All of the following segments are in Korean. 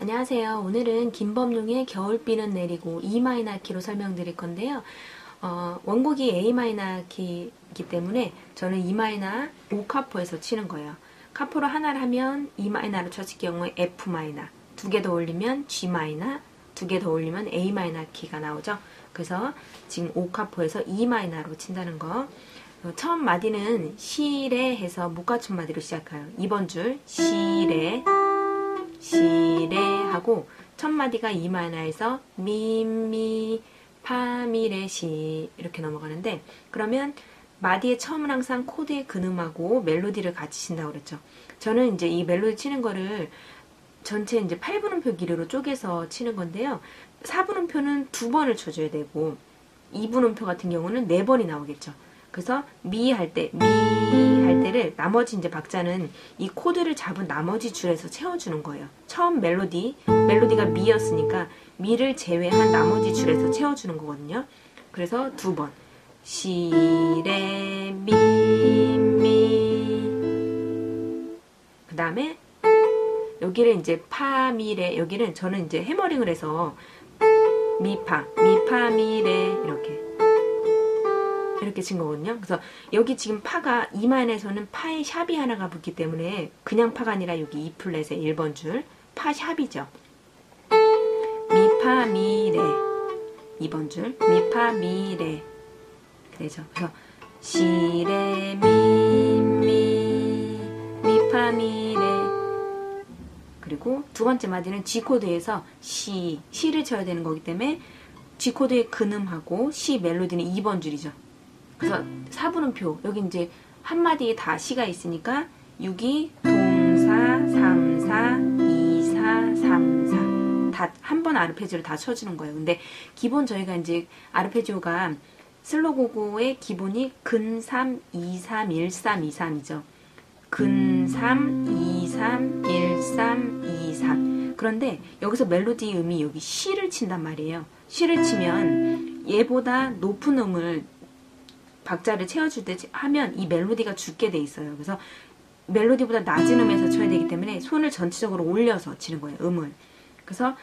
안녕하세요. 오늘은 김범룡의 겨울비는 내리고 E 마이너 키로 설명드릴 건데요. 어, 원곡이 A 마이너 키이기 때문에 저는 E 마이너 5카포에서 치는 거예요. 카포로 하나를 하면 E 마이너로 쳤을 경우에 F 마이너, 두 개 더 올리면 G 마이너, 두 개 더 올리면 A 마이너 키가 나오죠. 그래서 지금 5카포에서 E 마이너로 친다는 거. 어, 처음 마디는 시레 해서 못갖춘마디로 시작해요. 2번 줄 시레 시레 하고 첫 마디가 E minor에서 미미 파미레 시 이렇게 넘어가는데 그러면 마디의 처음은 항상 코드의 근음하고 멜로디를 같이 친다고 그랬죠. 저는 이제 이 멜로디 치는 거를 전체 이제 8분음표 길이로 쪼개서 치는 건데요. 4분음표는 두 번을 쳐줘야 되고 2분음표 같은 경우는 네 번이 나오겠죠. 그래서 미 할 때, 미 할 때를 나머지 이제 박자는 이 코드를 잡은 나머지 줄에서 채워주는 거예요. 처음 멜로디, 멜로디가 미였으니까 미를 제외한 나머지 줄에서 채워주는 거거든요. 그래서 두 번. 시, 레, 미, 미. 그 다음에 여기를 이제 파, 미, 레, 여기는 저는 이제 해머링을 해서 미파, 미파, 미, 레 이렇게 친 거거든요. 그래서 여기 지금 파가 E minor에서는 파의 sharp이 하나가 붙기 때문에 그냥 파가 아니라 여기 2 fret의 1번 줄 파 sharp이죠. 미파 미레 2번 줄 미파 미레 그래죠. 그래서 시레 미미 미파 미레 그리고 두 번째 마디는 G 코드에서 시 시를 쳐야 되는 거기 때문에 G 코드의 근음하고 시 멜로디는 2번 줄이죠. 그래서 4분음표 여기 이제 한 마디에 다 시가 있으니까 6이 동사 34 24 34다한 번 아르페지오를 다 쳐주는 거예요. 근데 기본 저희가 이제 아르페지오가 슬로고고의 기본이 근3 2 3 1 3 2 3이죠. 근3 2 3 1 3 2 3 그런데 여기서 멜로디 음이 여기 시를 친단 말이에요. 시를 치면 얘보다 높은 음을 박자를 채워줄 때 하면 이 멜로디가 죽게 돼 있어요. 그래서 멜로디보다 낮은 음에서 쳐야 되기 때문에 손을 전체적으로 올려서 치는 거예요. 음을. 그래서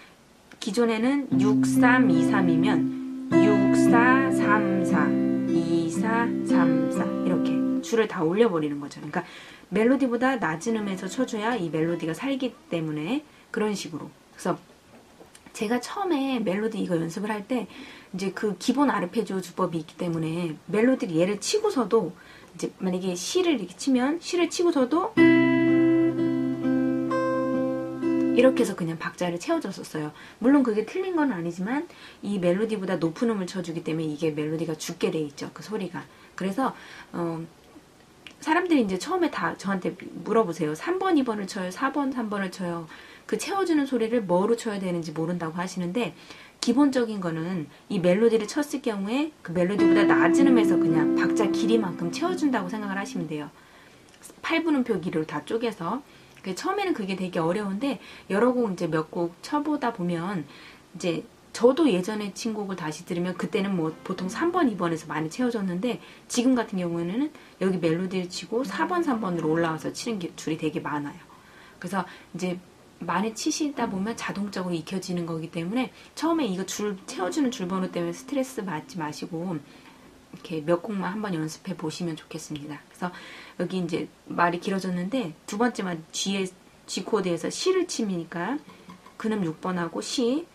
기존에는 6, 3, 2, 3이면 6, 4, 3, 4, 2, 4, 3, 4 이렇게 줄을 다 올려버리는 거죠. 그러니까 멜로디보다 낮은 음에서 쳐줘야 이 멜로디가 살기 때문에 그런 식으로. 그래서 제가 처음에 멜로디 이거 연습을 할 때 이제 그 기본 아르페지오 주법이 있기 때문에 멜로디를 얘를 치고서도 이제 만약에 시를 이렇게 치면 시를 치고서도 이렇게 해서 그냥 박자를 채워줬었어요. 물론 그게 틀린 건 아니지만 이 멜로디보다 높은 음을 쳐주기 때문에 이게 멜로디가 죽게 돼 있죠. 그 소리가. 그래서 어, 사람들이 이제 처음에 다 저한테 물어보세요. 3번, 2번을 쳐요. 4번, 3번을 쳐요. 그 채워주는 소리를 뭐로 쳐야 되는지 모른다고 하시는데 기본적인 거는 이 멜로디를 쳤을 경우에 그 멜로디보다 낮은 음에서 그냥 박자 길이만큼 채워준다고 생각을 하시면 돼요. 8분음표 길이로 다 쪼개서 처음에는 그게 되게 어려운데 여러 곡 이제 몇 곡 쳐보다 보면 이제 저도 예전에 친 곡을 다시 들으면 그때는 뭐 보통 3번, 2번에서 많이 채워졌는데 지금 같은 경우에는 여기 멜로디를 치고 4번, 3번으로 올라와서 치는 게 줄이 되게 많아요. 그래서 이제 많이 치시다 보면 자동적으로 익혀지는 거기 때문에 처음에 이거 줄 채워주는 줄번호 때문에 스트레스 받지 마시고 이렇게 몇 곡만 한번 연습해 보시면 좋겠습니다. 그래서 여기 이제 말이 길어졌는데 두 번째만 G에 G 코드에서 C를 치니까 근음 6번하고 C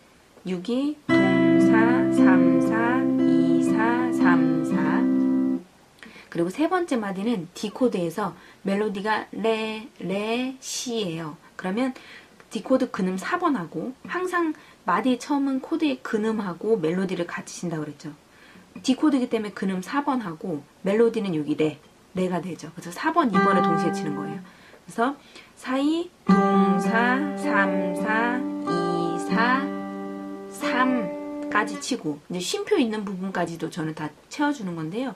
6이 동사 3 4 2 4 3 4 그리고 세 번째 마디는 D 코드에서 멜로디가 레, 레, 시예요. 그러면 D 코드 근음 4번하고 항상 마디 처음은 코드의 근음하고 멜로디를 같이 친다고 그랬죠. D 코드이기 때문에 근음 4번하고 멜로디는 여기 레, 레가 되죠. 그래서 4번, 2번을 동시에 치는 거예요. 그래서 4, 2 동시 3, 4, 2, 4, 3까지 치고 이제 쉼표 있는 부분까지도 저는 다 채워주는 건데요.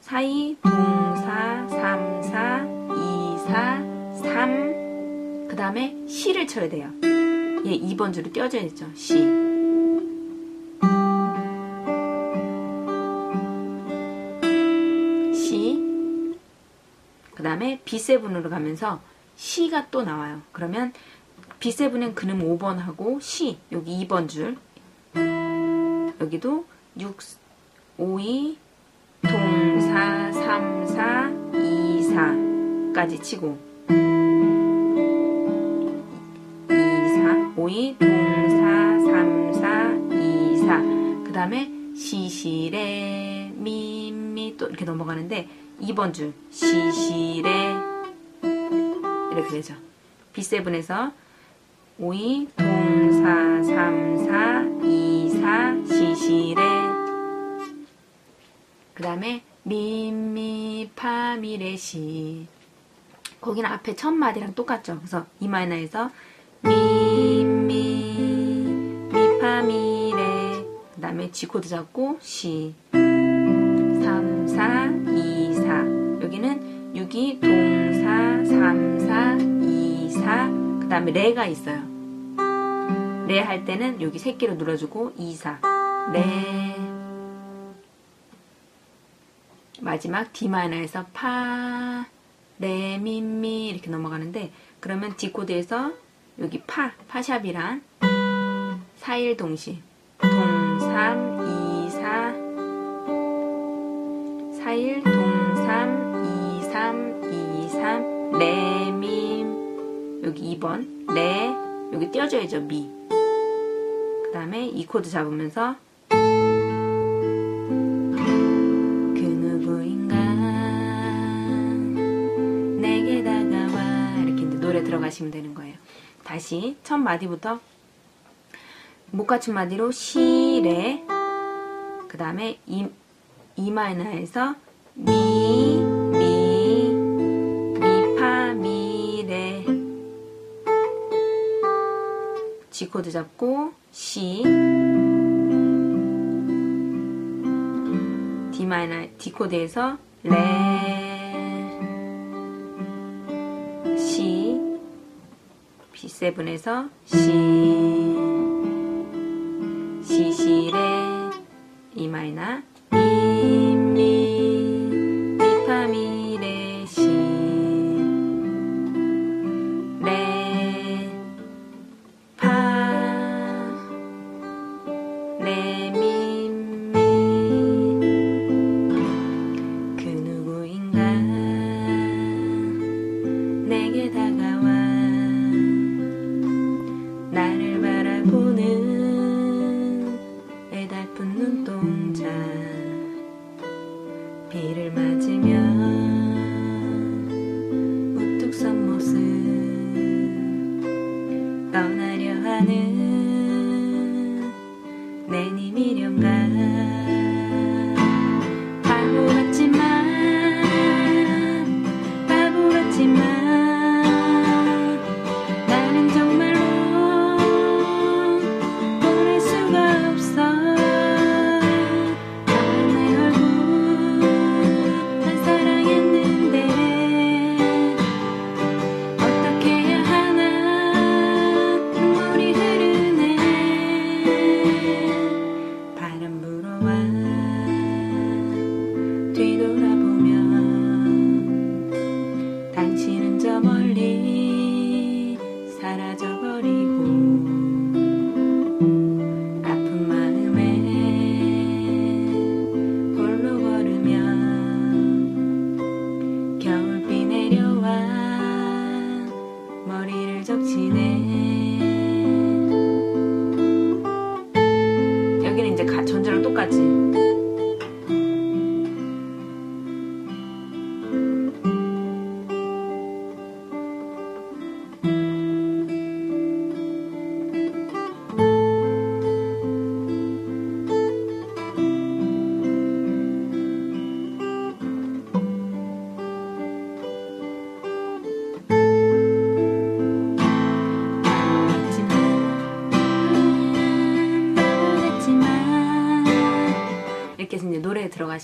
사이 동사 3, 4, 2, 4, 3 그 다음에 시를 쳐야 돼요. 얘 2번 줄을 띄워줘야 되죠. 시. 시. 그 다음에 B7으로 가면서 시가 또 나와요. 그러면 B7은 근음 5번 하고 C 여기 2번 줄 여기도 6, 5, 2 동사 3, 4, 2, 4까지 치고 2, 4, 5, 2 동사 3, 4, 2, 4. 그 다음에 시시레 미미 또 이렇게 넘어가는데 2번 줄 시시레 이렇게 되죠. B7에서 5, 2 동시 3, 4, 2, 4 시시레 그 다음에 미미 파미레시 거기는 앞에 첫 마디랑 똑같죠. 그래서 E minor에서 미 미 미파미레 그 다음에 G 코드 잡고 C 3 4 2 4 여기는 6, 2 동시 3 4 2 4 그 다음에 레가 있어요. 레 할 때는 여기 새끼로 눌러주고 2 4 레. 마지막 D 마이너에서 파, 레, 미, 미 이렇게 넘어가는데 그러면 D 코드에서 여기 파, 파샵이란 4일 동시. 동, 3, 2, 4 4일 동, 3, 2, 3, 2, 3 레, 미 여기 2번. 레 여기 띄워줘야죠 미. 그 다음에 E 코드 잡으면서 그 들어가시면 되는 거예요. 다시 첫 마디부터 못 갖춘 마디로 시레 그 다음에 이, 이 마이너에서 미, 미, 미파, 미레 G 코드 잡고 C D 마이너 D 코드에서 레 C B7에서 C C 마이너 미 미, 미파 미 레 시 레 파, 레, 미, 미. 그 누구인가? 내게 다가와. 나를 바라보는 애달픈 눈동 자 비를 맞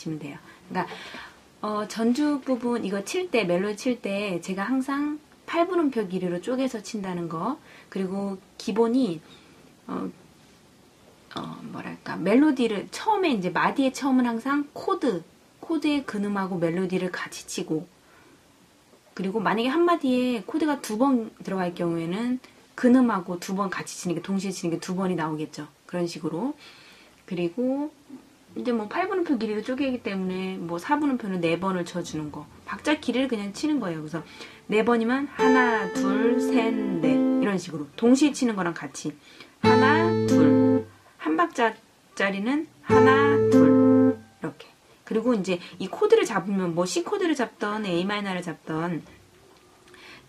들어가시면 돼요. 그러니까 어, 전주 부분 이거 칠 때 멜로디 칠때 제가 항상 8분음표 길이로 쪼개서 친다는 거 그리고 기본이 어, 어, 뭐랄까 멜로디를 처음에 이제 마디의 처음은 항상 코드 코드의 근음하고 멜로디를 같이 치고 그리고 만약에 한 마디에 코드가 두 번 들어갈 경우에는 근음하고 두 번 같이 치는 게 동시에 치는 게 두 번이 나오겠죠. 그런 식으로. 그리고 이제 뭐 8분음표 길이가 쪼개기 때문에 뭐 4분음표는 4번을 쳐주는 거. 박자 길이를 그냥 치는 거예요. 그래서 4번이면 하나, 둘, 셋, 넷 이런 식으로 동시에 치는 거랑 같이 하나, 둘. 한 박자짜리는 하나, 둘 이렇게. 그리고 이제 이 코드를 잡으면 뭐 C 코드를 잡던 A minor를 잡던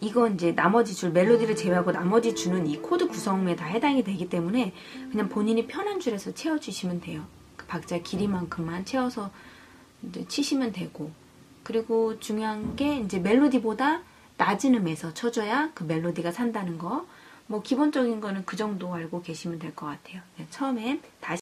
이건 이제 나머지 줄 멜로디를 제외하고 나머지 줄은 이 코드 구성에 다 해당이 되기 때문에 그냥 본인이 편한 줄에서 채워주시면 돼요. 그 박자 길이만큼만 채워서 이제 치시면 되고 그리고 중요한 게 이제 멜로디보다 낮은 음에서 쳐줘야 그 멜로디가 산다는 거. 뭐 기본적인 거는 그 정도 알고 계시면 될 것 같아요. 네, 처음엔 다시